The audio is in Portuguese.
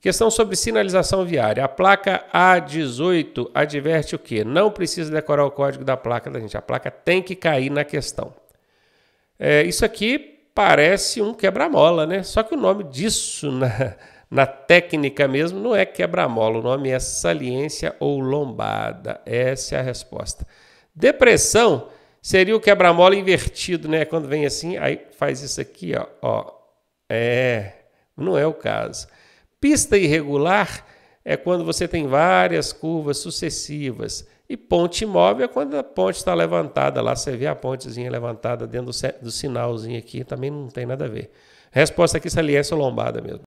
Questão sobre sinalização viária. A placa A18 adverte o quê? Não precisa decorar o código da placa da gente. A placa tem que cair na questão. É, isso aqui parece um quebra-mola, né? Só que o nome disso na, na técnica mesmo não é quebra-mola. O nome é saliência ou lombada. Essa é a resposta. Depressão seria o quebra-mola invertido, né? Quando vem assim, aí faz isso aqui, ó. ó. É, não é o caso. Pista irregular é quando você tem várias curvas sucessivas. E ponte móvel é quando a ponte está levantada lá, você vê a pontezinha levantada dentro do, do sinalzinho aqui, também não tem nada a ver. Resposta aqui, saliência lombada mesmo.